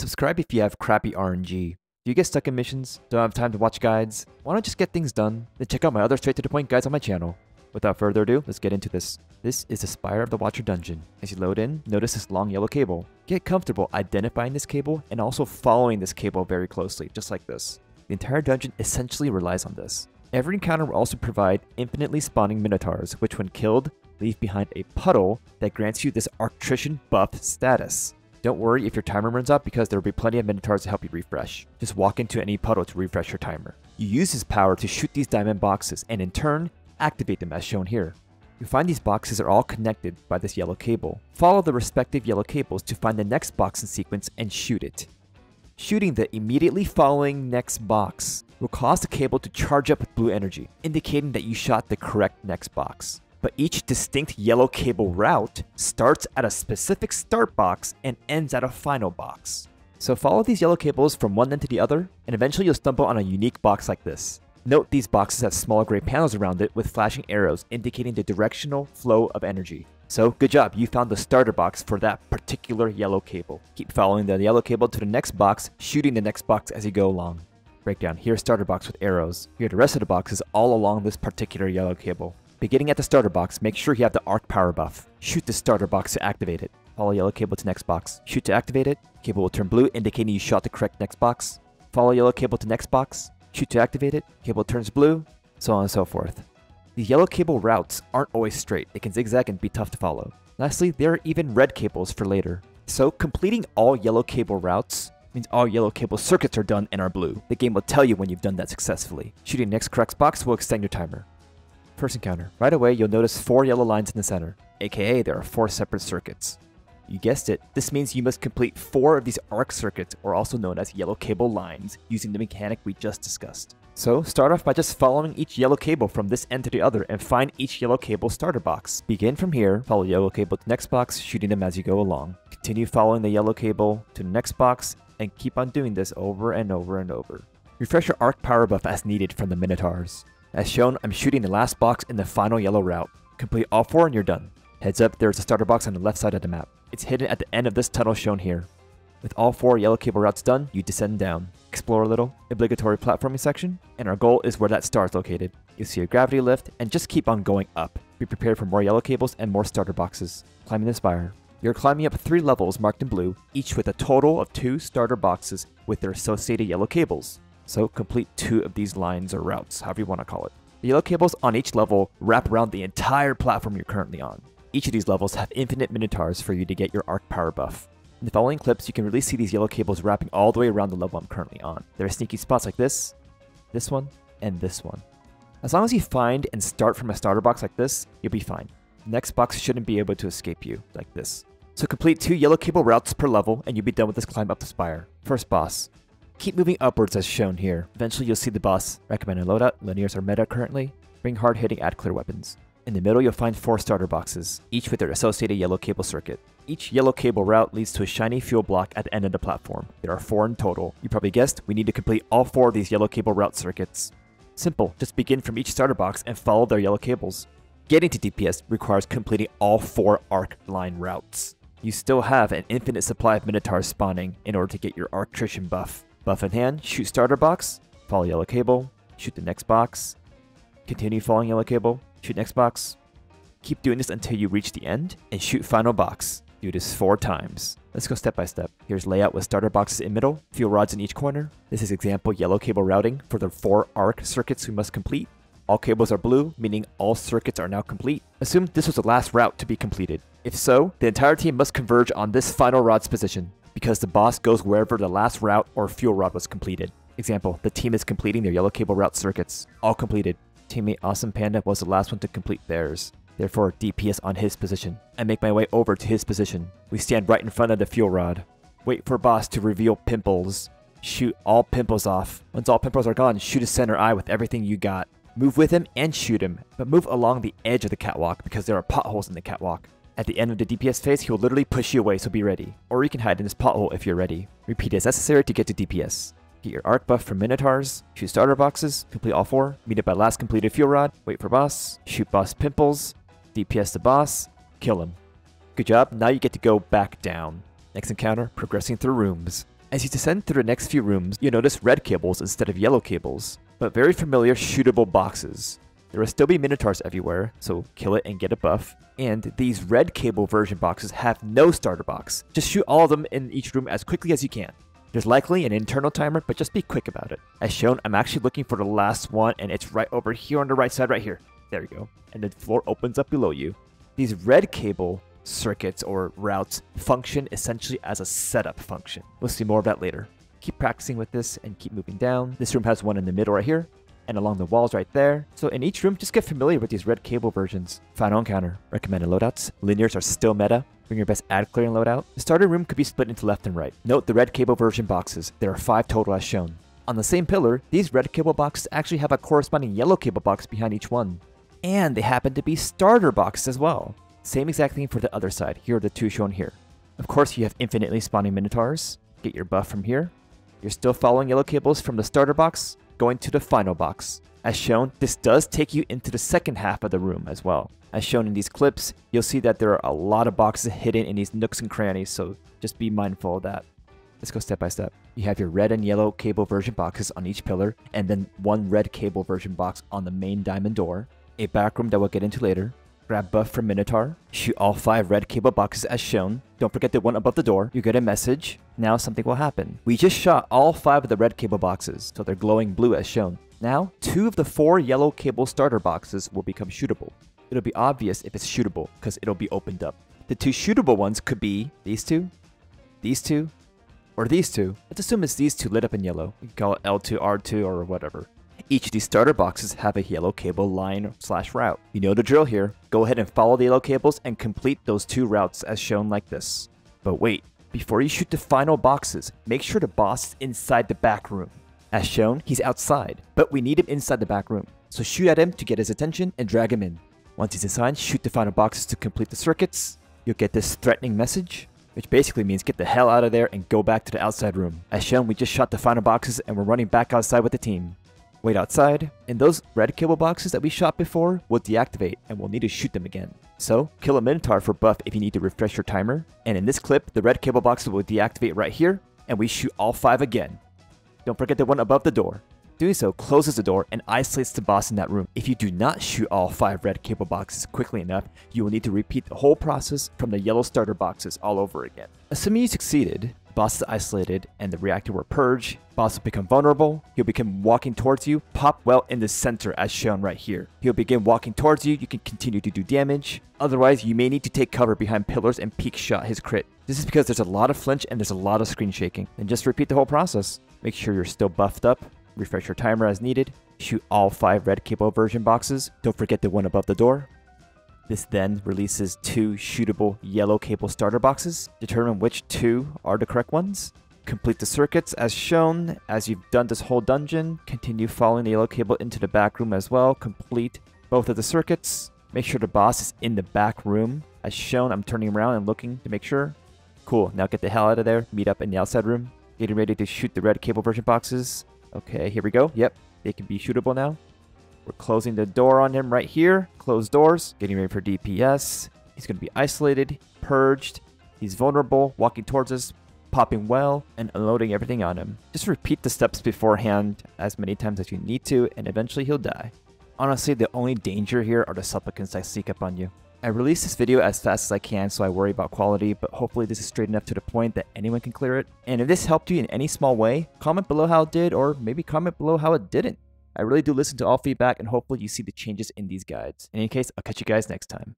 Subscribe if you have crappy RNG. Do you get stuck in missions? Don't have time to watch guides? Why not just get things done? Then check out my other straight to the point guides on my channel. Without further ado, let's get into this. This is the Spire of the Watcher dungeon. As you load in, notice this long yellow cable. Get comfortable identifying this cable and also following this cable very closely, just like this. The entire dungeon essentially relies on this. Every encounter will also provide infinitely spawning minotaurs, which when killed, leave behind a puddle that grants you this Arctrician buff status. Don't worry if your timer runs out because there will be plenty of minotaurs to help you refresh. Just walk into any puddle to refresh your timer. You use this power to shoot these diamond boxes and in turn, activate them as shown here. You find these boxes are all connected by this yellow cable. Follow the respective yellow cables to find the next box in sequence and shoot it. Shooting the immediately following next box will cause the cable to charge up with blue energy, indicating that you shot the correct next box. But each distinct yellow cable route starts at a specific start box and ends at a final box. So follow these yellow cables from one end to the other, and eventually you'll stumble on a unique box like this. Note these boxes have small gray panels around it with flashing arrows indicating the directional flow of energy. So good job, you found the starter box for that particular yellow cable. Keep following the yellow cable to the next box, shooting the next box as you go along. Breakdown, here's starter box with arrows. Here the rest of the boxes all along this particular yellow cable. Beginning at the starter box, make sure you have the arc power buff. Shoot the starter box to activate it. Follow yellow cable to next box. Shoot to activate it. Cable will turn blue, indicating you shot the correct next box. Follow yellow cable to next box. Shoot to activate it. Cable turns blue, so on and so forth. The yellow cable routes aren't always straight. They can zigzag and be tough to follow. Lastly, there are even red cables for later. So completing all yellow cable routes means all yellow cable circuits are done and are blue. The game will tell you when you've done that successfully. Shooting next correct box will extend your timer. First encounter. Right away, you'll notice four yellow lines in the center, aka there are four separate circuits. You guessed it, this means you must complete four of these arc circuits, or also known as yellow cable lines, using the mechanic we just discussed. So, start off by just following each yellow cable from this end to the other and find each yellow cable starter box. Begin from here, follow yellow cable to the next box, shooting them as you go along. Continue following the yellow cable to the next box, and keep on doing this over and over and over. Refresh your arc power buff as needed from the Minotaurs. As shown, I'm shooting the last box in the final yellow route. Complete all four and you're done. Heads up, there's a starter box on the left side of the map. It's hidden at the end of this tunnel shown here. With all four yellow cable routes done, you descend down, explore a little, obligatory platforming section, and our goal is where that star is located. You'll see a gravity lift, and just keep on going up. Be prepared for more yellow cables and more starter boxes. Climbing the spire. You're climbing up three levels marked in blue, each with a total of two starter boxes with their associated yellow cables. So complete two of these lines or routes, however you want to call it. The yellow cables on each level wrap around the entire platform you're currently on. Each of these levels have infinite minotaurs for you to get your arc power buff. In the following clips, you can really see these yellow cables wrapping all the way around the level I'm currently on. There are sneaky spots like this, this one, and this one. As long as you find and start from a starter box like this, you'll be fine. The next box shouldn't be able to escape you, like this. So complete two yellow cable routes per level, and you'll be done with this climb up the spire. First boss, Keep moving upwards as shown here. Eventually you'll see the boss. Recommended loadout, linears are meta currently. Bring hard hitting, add clear weapons. In the middle you'll find four starter boxes, each with their associated yellow cable circuit. Each yellow cable route leads to a shiny fuel block at the end of the platform. There are four in total. You probably guessed, we need to complete all four of these yellow cable route circuits. Simple, just begin from each starter box and follow their yellow cables. Getting to DPS requires completing all four arc line routes. You still have an infinite supply of Minotaurs spawning in order to get your Arctrician buff. Buff in hand, shoot starter box, follow yellow cable, shoot the next box, continue following yellow cable, shoot next box. Keep doing this until you reach the end, and shoot final box. Do this four times. Let's go step by step. Here's layout with starter boxes in middle, fuel rods in each corner. This is example yellow cable routing for the four arc circuits we must complete. All cables are blue, meaning all circuits are now complete. Assume this was the last route to be completed. If so, the entire team must converge on this final rod's position because the boss goes wherever the last route or fuel rod was completed. Example, the team is completing their yellow cable route circuits. All completed. Teammate Awesome Panda was the last one to complete theirs. Therefore, DPS on his position. I make my way over to his position. We stand right in front of the fuel rod. Wait for boss to reveal pimples. Shoot all pimples off. Once all pimples are gone, shoot his center eye with everything you got. Move with him and shoot him, but move along the edge of the catwalk because there are potholes in the catwalk. At the end of the DPS phase, he will literally push you away, so be ready. Or you can hide in this pothole if you're ready. Repeat as necessary to get to DPS. Get your arc buff from Minotaurs, shoot starter boxes, complete all four, meet up by last completed fuel rod, wait for boss, shoot boss pimples, DPS the boss, kill him. Good job, now you get to go back down. Next encounter, progressing through rooms. As you descend through the next few rooms, you'll notice red cables instead of yellow cables, but very familiar shootable boxes. There will still be Minotaurs everywhere, so kill it and get a buff. And these red cable version boxes have no starter box. Just shoot all of them in each room as quickly as you can. There's likely an internal timer, but just be quick about it. As shown, I'm actually looking for the last one, and it's right over here on the right side right here. There you go. And the floor opens up below you. These red cable circuits or routes function essentially as a setup function. We'll see more of that later. Keep practicing with this and keep moving down. This room has one in the middle right here and along the walls right there. So in each room, just get familiar with these red cable versions. Final encounter. Recommended loadouts. Linears are still meta. Bring your best ad clearing loadout. The starter room could be split into left and right. Note the red cable version boxes. There are five total as shown. On the same pillar, these red cable boxes actually have a corresponding yellow cable box behind each one. And they happen to be starter boxes as well. Same exact thing for the other side. Here are the two shown here. Of course, you have infinitely spawning Minotaurs. Get your buff from here. You're still following yellow cables from the starter box, going to the final box. As shown, this does take you into the second half of the room as well. As shown in these clips, you'll see that there are a lot of boxes hidden in these nooks and crannies, so just be mindful of that. Let's go step by step. You have your red and yellow cable version boxes on each pillar, and then one red cable version box on the main diamond door. A back room that we'll get into later. Grab buff from Minotaur. Shoot all five red cable boxes as shown. Don't forget the one above the door. You get a message. Now something will happen. We just shot all five of the red cable boxes, so they're glowing blue as shown. Now, two of the four yellow cable starter boxes will become shootable. It'll be obvious if it's shootable, because it'll be opened up. The two shootable ones could be these two, these two, or these two. Let's assume it's these two lit up in yellow. You can call it L2, R2, or whatever. Each of these starter boxes have a yellow cable line slash route. You know the drill here. Go ahead and follow the yellow cables and complete those two routes as shown like this. But wait, before you shoot the final boxes, make sure the boss is inside the back room. As shown, he's outside, but we need him inside the back room. So shoot at him to get his attention and drag him in. Once he's inside, shoot the final boxes to complete the circuits. You'll get this threatening message, which basically means get the hell out of there and go back to the outside room. As shown, we just shot the final boxes and we're running back outside with the team. Wait outside, and those red cable boxes that we shot before will deactivate and we'll need to shoot them again. So, kill a Minotaur for buff if you need to refresh your timer, and in this clip, the red cable boxes will deactivate right here, and we shoot all 5 again. Don't forget the one above the door. Doing so closes the door and isolates the boss in that room. If you do not shoot all 5 red cable boxes quickly enough, you will need to repeat the whole process from the yellow starter boxes all over again. Assuming you succeeded, boss is isolated and the reactor will purge, boss will become vulnerable, he'll begin walking towards you, pop well in the center as shown right here. He'll begin walking towards you, you can continue to do damage, otherwise you may need to take cover behind pillars and peek shot his crit. This is because there's a lot of flinch and there's a lot of screen shaking. And just repeat the whole process. Make sure you're still buffed up, refresh your timer as needed, shoot all 5 red cable version boxes, don't forget the one above the door. This then releases two shootable yellow cable starter boxes. Determine which two are the correct ones. Complete the circuits as shown as you've done this whole dungeon. Continue following the yellow cable into the back room as well. Complete both of the circuits. Make sure the boss is in the back room. As shown, I'm turning around and looking to make sure. Cool, now get the hell out of there. Meet up in the outside room. Getting ready to shoot the red cable version boxes. Okay, here we go. Yep, they can be shootable now. We're closing the door on him right here. Closed doors. Getting ready for DPS. He's going to be isolated, purged. He's vulnerable, walking towards us, popping well, and unloading everything on him. Just repeat the steps beforehand as many times as you need to, and eventually he'll die. Honestly, the only danger here are the supplicants that sneak up on you. I release this video as fast as I can so I worry about quality, but hopefully this is straight enough to the point that anyone can clear it. And if this helped you in any small way, comment below how it did or maybe comment below how it didn't. I really do listen to all feedback and hopefully you see the changes in these guides. In any case, I'll catch you guys next time.